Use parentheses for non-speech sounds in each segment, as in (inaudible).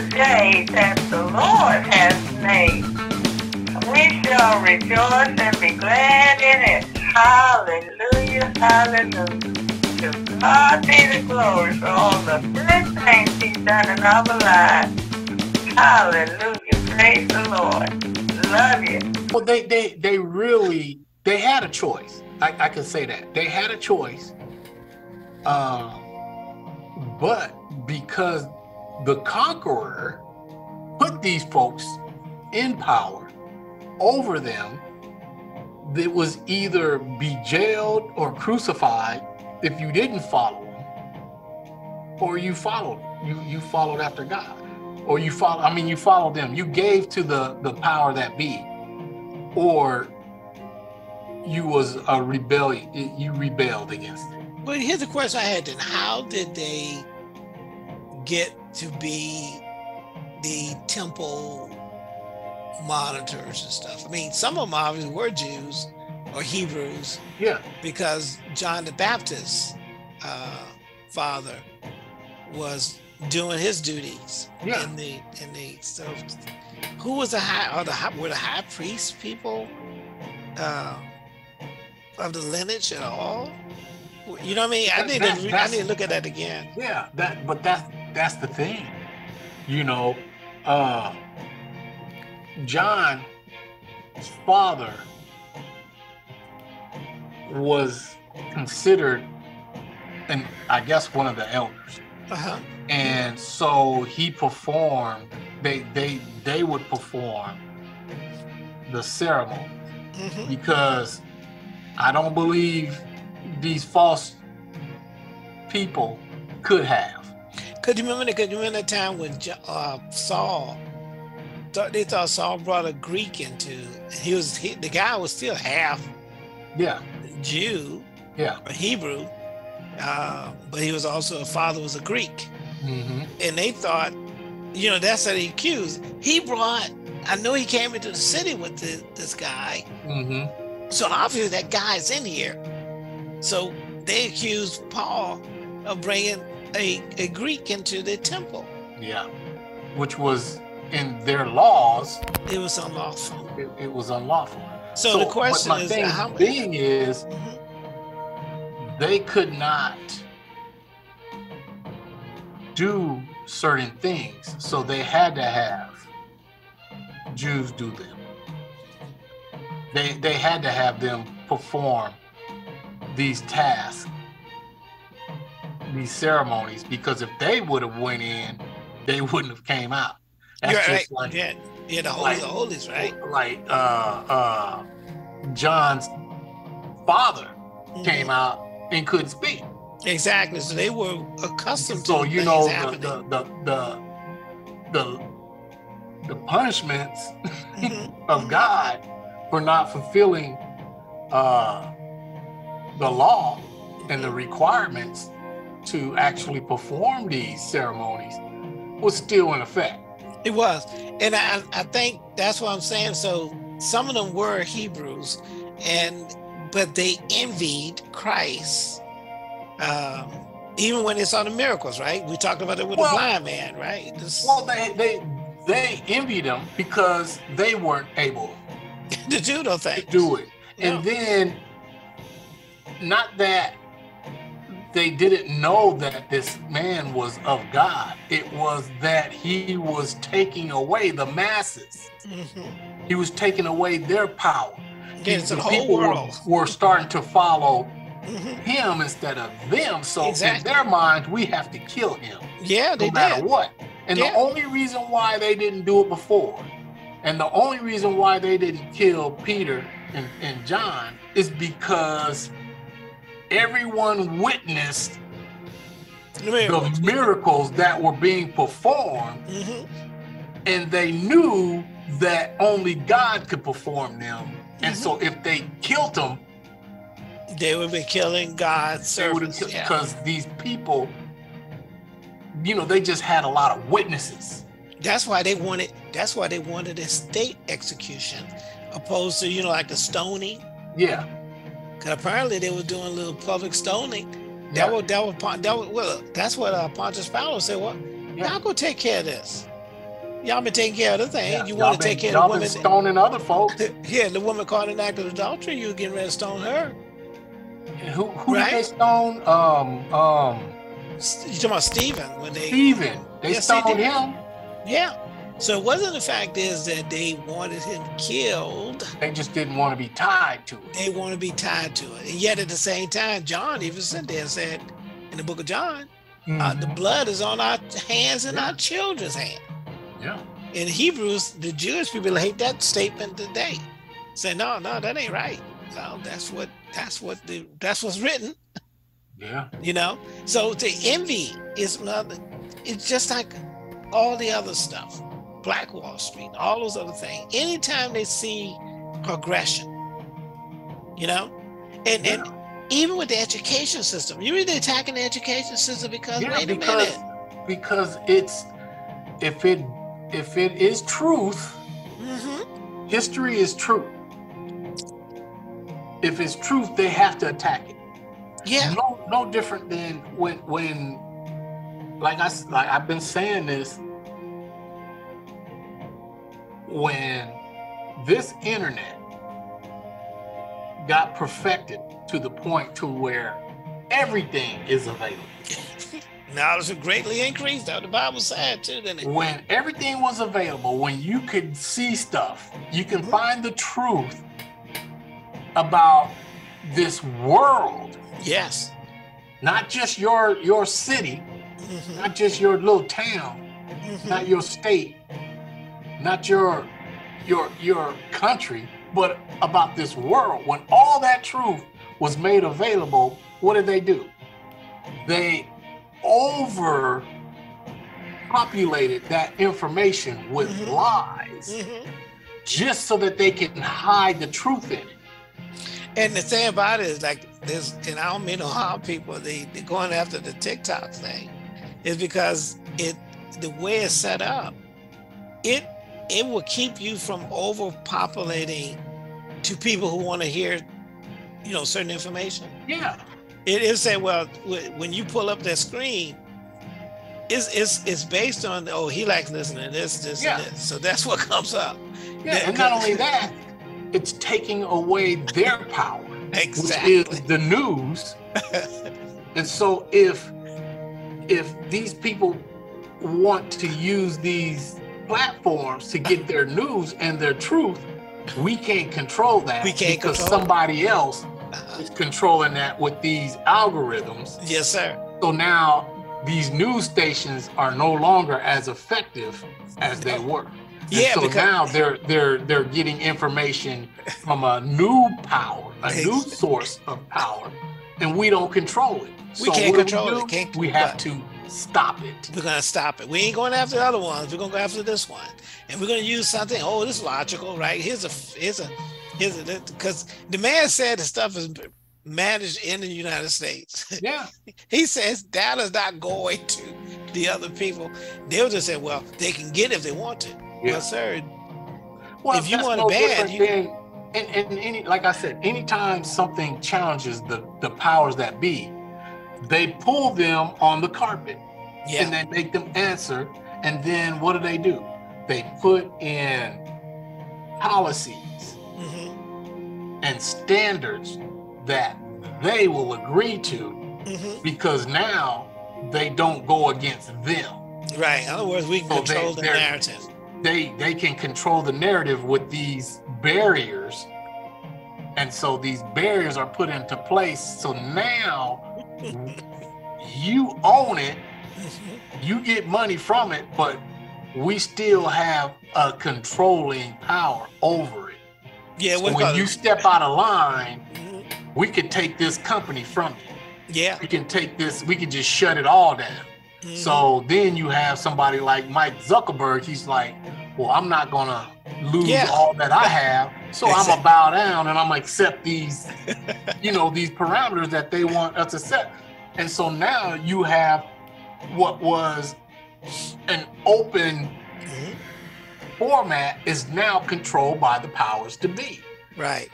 the day that the Lord has made. We shall rejoice and be glad in it. Hallelujah, hallelujah. To God be the glory for all the good things he's done in our lives. Hallelujah, praise the Lord. Love you. Well, they they they really they had a choice. I, I can say that they had a choice. Uh, but because the conqueror put these folks in power over them, that was either be jailed or crucified if you didn't follow them, or you followed you you followed after God, or you follow. I mean, you followed them. You gave to the the power that be, or you was a rebellion. You rebelled against it. But here's the question I had then: How did they get to be the temple monitors and stuff? I mean, some of them obviously were Jews or Hebrews. Yeah. Because John the Baptist, uh, father, was doing his duties Yeah. in the in the so who was the high or the high, were the high priest people uh, of the lineage at all? You know what I mean? I That- need that- to I need to look at that again. Yeah, that but that's that's the thing. You know, uh John's father was considered and I guess one of the elders. Uh-huh. And so he performed they they they would perform the ceremony hmm because I don't believe these false people could have. Could you remember? Could you remember the time when uh, Saul thought they thought Saul brought a Greek into? He was he, the guy was still half Yeah, Jew yeah. Hebrew, uh, but he was also a father was a Greek, hmm and they thought, you know, that's how they accused. He brought. I know he came into the city with the, this guy, hmm so obviously that guy's in here. So they accused Paul of bringing a, a Greek into the temple. Yeah. Which was in their laws, It was unlawful. it, it was unlawful. So, the question my is, thing how being is Mhm. they could not do certain things, so they had to have Jews do them. They they had to have them perform these tasks, these ceremonies, because if they would have went in, they (laughs) wouldn't have came out. That's You're right. like yeah, yeah, the like- holies of holies, right? like uh uh John's father came Mhm. out and couldn't speak. Exactly. So they were accustomed So to you know the the the the the, the punishments Mhm. (laughs) of God for not fulfilling uh the law and the requirements to actually perform these ceremonies was still in effect. It was, and I, I think that's what I'm saying. So some of them were Hebrews, and but they envied Christ, um, even when they saw the miracles. Right? We talked about it with Well- the blind man, right? This- Well, they they they envied him because they weren't able (laughs) to do the judo to do it. Yeah. And then, not that they didn't know that this man was of God, it was that he was taking away the masses, Mhm. he was taking away their power. It's the The whole people were- world. Were, starting to follow Mhm. him instead of them. So, Exactly. in their minds, we have to kill him Yeah, they no matter did. what. And Yeah. the only reason why they didn't do it before, and the only reason why they didn't kill Peter and, and John is because everyone witnessed The miracles. that were being performed, Mhm. and they knew that only God could perform them. And Mm-hmm. so if they killed them, They would be killing God's they would. Yeah. because these people, you know, they just had a lot of witnesses. That's why they wanted. That's why they wanted a state execution, opposed to you know like the stoning. Yeah. Because apparently they were doing a little public stoning. Yeah. That was that was that was well. That's what uh, Pontius Pilate said. Well, Yeah. y'all go take care of this. Y'all been taking care of the thing. Yeah, you want to take care of the been women. stoning other folks. (laughs) yeah, the woman caught an act of adultery. You were getting ready to stone her. And who who did they stone? Um um You talking about Stephen when they? Stephen. They Yes, stoned him. Yeah. So it wasn't the fact is that they wanted him killed. They just didn't want to be tied to it. They want to be tied to it. And yet at the same time, John even said there and said in the book of John, uh, the Mhm. blood is on our hands and Yeah. our children's hands. yeah. In Hebrews, the Jewish people hate that statement today. Say, no, no, that ain't right. No, that's what that's what the that's what's written. Yeah. you know so the envy is another it's just like all the other stuff black wall street all those other things. Anytime they see progression you know? And and even with the education system you really attacking the education system because Yeah, wait a because minute. because it's if it if it is truth, hmm history is true. If it's truth, they have to attack it. yeah. No, no different than when when like I like I've been saying this when this internet got perfected to the point to where everything is available. (laughs) knowledge will greatly increased. that the bible said too didn't it When everything was available, when you could see stuff, you can find the truth about this world, yes not just your your city, Mhm, not just your little town, mhm. not your state, not your your your country, but about this world. When all that truth was made available, what did they do? They over populated that information with Mhm. lies Mhm. just so that they can hide the truth in it. And the thing about it is like this, and I don't mean to harm people, they they're going after the TikTok thing, is because it the way it's set up, it it will keep you from overpopulating to people who want to hear, you know, certain information. Yeah. It is say, well, when you pull up that screen, it's it's it's based on oh he likes listening to this this Yeah. and this, so that's what (laughs) comes up. Yeah. Yeah, And not only that, it's taking away their power. Exactly. which is the news. (laughs) and so if if these people want to use these platforms to get their news and their truth, we can't control that We can't because control it. somebody else Uh, is controlling that with these algorithms. yes, sir. So now these news stations are no longer as effective as they were. And Yeah, so now they're they're they're getting information from a new power, a new source of power, and we don't control it. We so can't control we it. Can't- we have but- to stop it. We're gonna stop it. We ain't going after the other ones. We're gonna go after this one, and we're gonna use something. Oh, this is logical, right? Here's a here's a here's a because the man said the stuff is managed in the United States. (laughs) Yeah, he says data's not going to the other people. They'll just say, well, they can get it if they want to. Yeah. Well, sir, well, If you want a no band, different you- than- and, and any like I said, anytime something challenges the the powers that be, they pull them on the carpet. Yeah, and they make them answer. And then what do they do? They put in policies hmm and standards that they will agree to hmm because now they don't go against them. right. In other words, we can So they- control the they're- narrative. They they can control the narrative with these barriers. And so these barriers are put into place. So now (laughs) you own it. You get money from it, but we still have a controlling power over it. Yeah, So when you step out of line, we could take this company from you. Yeah. We can take this, we can just shut it all down. mhm. So then you have somebody like Mike Zuckerberg, he's like, well, I'm not gonna lose Yeah. all that I have. So I'm gonna bow down and I'm gonna accept these, (laughs) you know, these parameters that they want us to set. And so now you have what was an open format is now controlled by the powers to be. Right.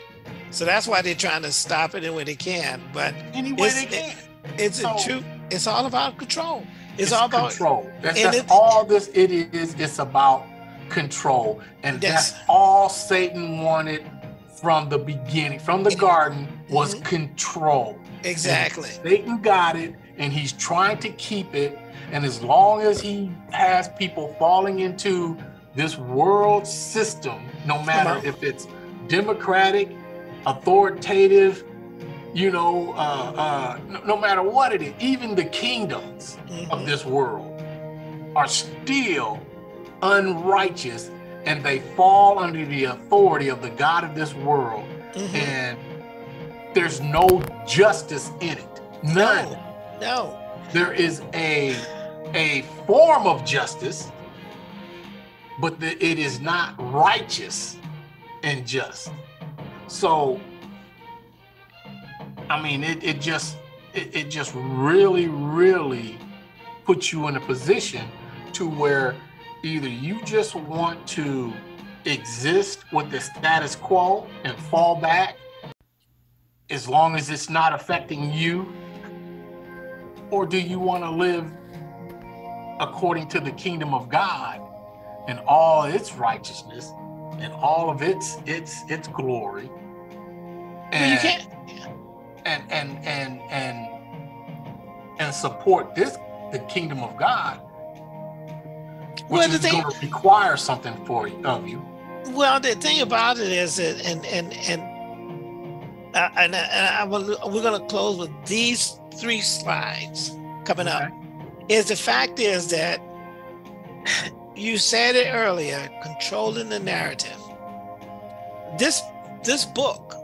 So that's why they're trying to stop it any way they can. But Any way It's- they can. it's So- a true. It's all about control. It's, all about control. That's, that's it's- all this it is. It's about control. And Yes. that's all Satan wanted from the beginning, from the (laughs) garden, was Mhm. control. Exactly. Satan got it and he's trying to keep it. And as long as he has people falling into this world system, no matter if it's democratic, authoritative, you know, uh, uh, no, no matter what it is, even the kingdoms of Mhm. this world are still unrighteous and they fall under the authority of the God of this world Mhm. and there's no justice in it. None. No, no. There is a a form of justice, but the, it is not righteous and just. So, I mean, it, it just it, it just really, really puts you in a position to where either you just want to exist with the status quo and fall back as long as it's not affecting you or do you want to live according to the kingdom of God and all its righteousness and all of its its its glory Well, you can't. and and and and and support this the kingdom of God which Well, is going to require something for you of you Well, the thing about it is that, and and and uh, and, will, we're going to close with these three slides coming up. Is the fact is that you said it earlier, controlling the narrative. This this book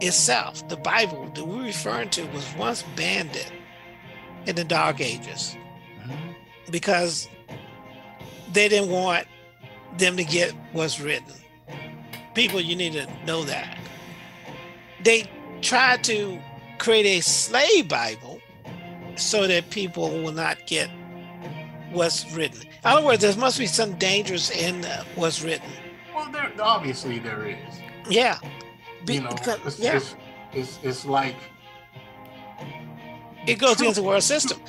itself, the Bible that we're referring to, was once banned in the Dark Ages Mhm. because they didn't want them to get what's written. People, you need to know that. They tried to create a slave Bible so that people will not get what's written. In other words, there must be some dangers in uh, what's written. well there obviously there is Yeah. Be- you know because- it's, yeah, it's, it's, it's like it goes truth- against the world system.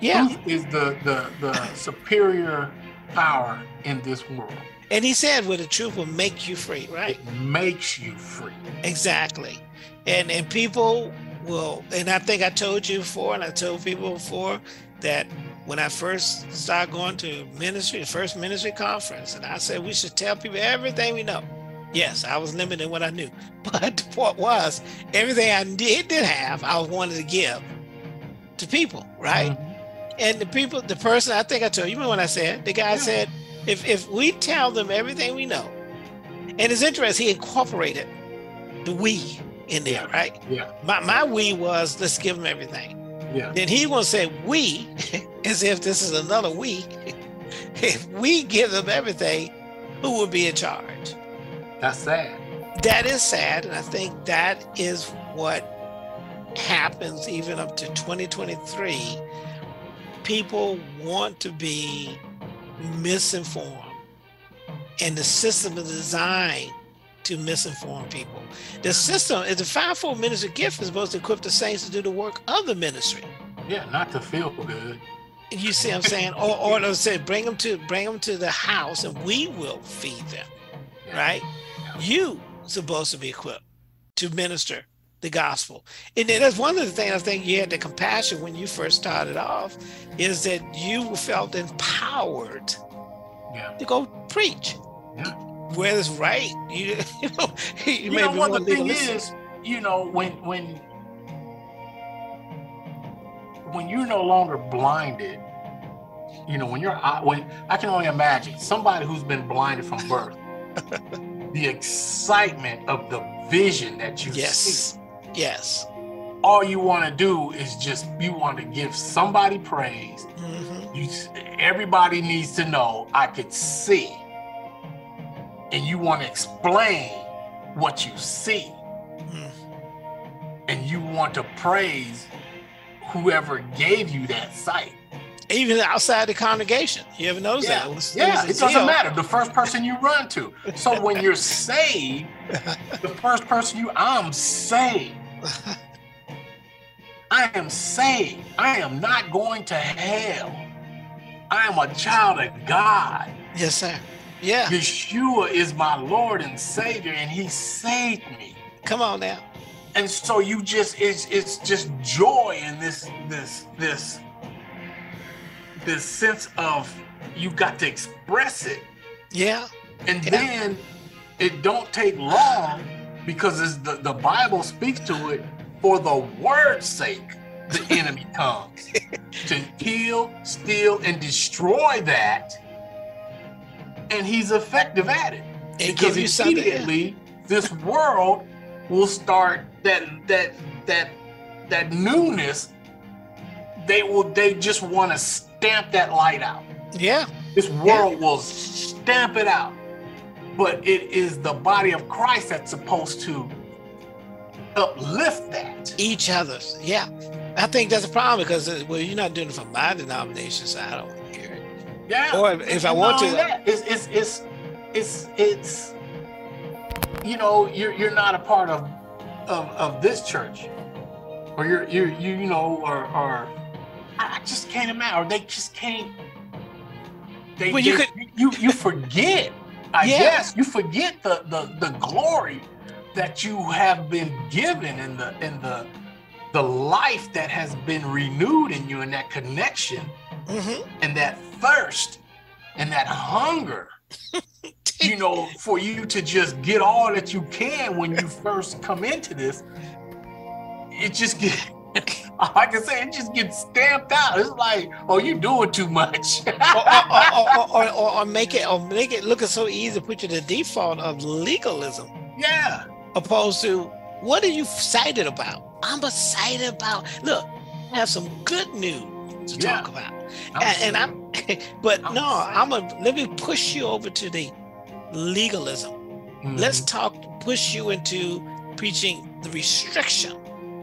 Yeah. truth is the the the superior power in this world And he said, well, the truth will make you free, right? it makes you free Exactly. And and people will and I think I told you before and I told people before that when I first started going to ministry, the first ministry conference, and I said we should tell people everything we know. Yes, I was limited in what I knew. (laughs) But the point was everything I did did have, I wanted to give to people, right? Mhm. And the people, the person I think I told you, remember when I said, the guy Yeah. said, if if we tell them everything we know, and it's interesting, he incorporated the we in there, right? yeah My my we was let's give them everything. yeah Then he gonna say we (laughs) as if this is another we. (laughs) if we give them everything, who will be in charge? that's sad That is sad, and I think that is what happens even up to 2023. People want to be misinformed, and the system is designed to misinform people. The system is the fivefold ministry gift is supposed to equip the saints to do the work of the ministry. yeah not to feel good You see what I'm saying? or or let's say bring them to bring them to the house and we will feed them. Yeah. Right? Yeah. You supposed to be equipped to minister the gospel. And then that's one of the things I think you had the compassion when you first started off, is that you felt empowered yeah to go preach. Yeah. Where it's right. You, (laughs) you know, you, you may know what the thing is you know when when when you're no longer blinded you know when you're when i can only imagine somebody who's been blinded from birth (laughs) the excitement of the vision that you see Yes. Yes. all you want to do is just you want to give somebody praise Mhm. you everybody needs to know i could see and you want to explain what you see Mm. and you want to praise whoever gave you that sight Even outside the congregation. You ever notice yeah, that? Yeah it doesn't zeal. matter the first person you run to so when you're saved the first person you i'm saved i am saved i am not going to hell i am a child of god Yes, sir. Yeah. Yeshua is my Lord and Savior, and He saved me. Come on now. And so you just it's it's just joy in this this this this sense of you got to express it. Yeah. And Yeah. then it don't take long because it's the, the Bible speaks to it for the word's sake. The (laughs) enemy comes to kill, steal, and destroy that. And he's effective at it. And because something. yeah. immediately this world will start that that that that newness. They will they just want to stamp that light out. Yeah. This world will stamp it out. But it is the body of Christ that's supposed to uplift that. Each other's. Yeah. I think that's a problem because uh, well, you're not doing it for my denomination, so I don't Yeah. Or if- if I want to- that, it's it's it's it's it's you know, you're you're not a part of of, of this church. Or you're you're you you know, or or I just can't imagine, or they just can't they, Well, you they- you you forget. I Yeah. guess you forget the, the the glory that you have been given and the and the the life that has been renewed in you and that connection Mhm. and that thirst and that hunger (laughs) you know for you to just get all that you can when you first come into this it just get (laughs) like I say it just gets stamped out. It's like, oh, you're doing too much. or, (laughs) or, or, or, make it or make it look so easy to put you the default of legalism yeah, opposed to what are you excited about? I'm excited about look, I have some good news to Yeah. talk about. and, and I'm (laughs) but I'm no. I'm a let me push you over to the legalism. Mhm. Let's talk push you into preaching the restriction,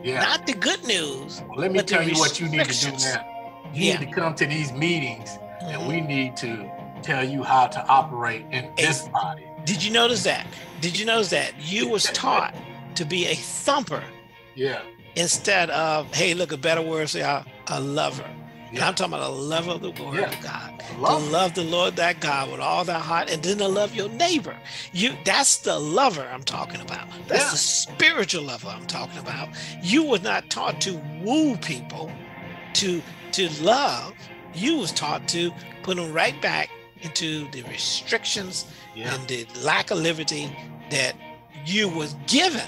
yeah. not the good news. Well, let me tell you what you need to do now. You Yeah. need to come to these meetings, and Mhm. we need to tell you how to operate in this body. Did you notice that? Did you notice that you was taught to be a thumper Yeah, instead of hey, look, a better word say a, a lover. Yeah. I'm talking about the love of the word Yeah. of God. Love. To love the Lord that God with all thy heart, and then to love your neighbor. You that's the lover I'm talking about. That's Yeah. the spiritual lover I'm talking about. You were not taught to woo people, to to love. You was taught to put them right back into the restrictions and the lack of liberty that you was given.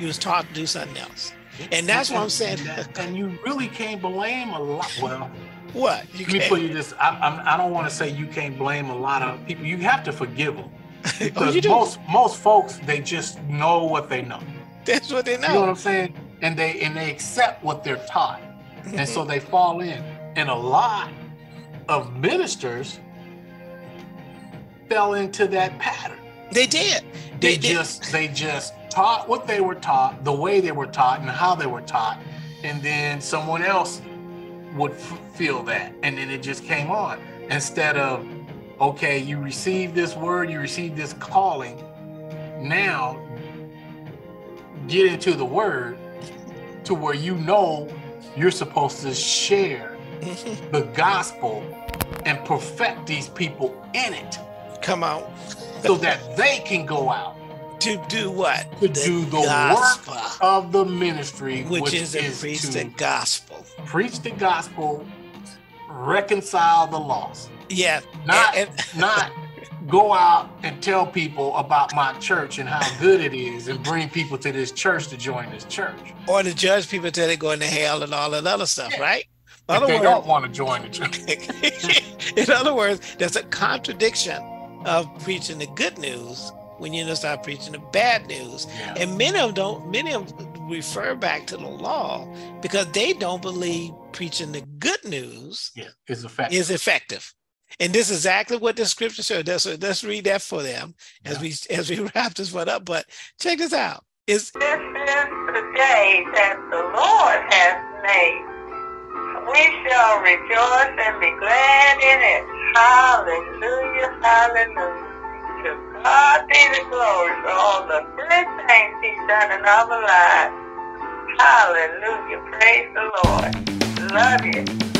You was taught to do something else. And that's what I'm saying. And, (laughs) that- and you really can't blame a lot. Well, What? You let me put you this. I, I'm, I don't want to say you can't blame a lot of people. You have to forgive them (laughs) oh, because do. most most folks they just know what they know. That's what they know. You know what. I'm saying? And they and they accept what they're taught, and so mm-hmm. they fall in. And a lot of ministers fell into that pattern. they did. They, They did. just they just taught what they were taught, the way they were taught, and how they were taught, and then someone else would f- feel that, and then it just came on instead of okay, you received this word, you received this calling. Now get into the word to where you know you're supposed to share mm-hmm. the gospel and perfect these people in it Come out. so that they can go out To do what? to do the gospel, work of the ministry, which, is to preach to the gospel. preach the gospel, reconcile the lost, Yeah. not and- and- (laughs) not go out and tell people about my church and how good it is, and bring people to this church to join this church. or to judge people till they go into hell and all that other stuff, Yeah. right? In If other they words, don't want to join the church. (laughs) in other words, there's a contradiction of preaching the good news when you just start preaching the bad news. Yeah. And many of them don't, many of them refer back to the law because they don't believe preaching the good news Yeah, it's effective. is effective. And this is exactly what the scripture says. Let's, let's read that for them as we as we (laughs) wrap this one up. But check this out. It's This is the day that the Lord has made. We shall rejoice and be glad in it. Hallelujah, hallelujah. God be the glory for all the good things He's done in our lives. Hallelujah, praise the Lord. Love you.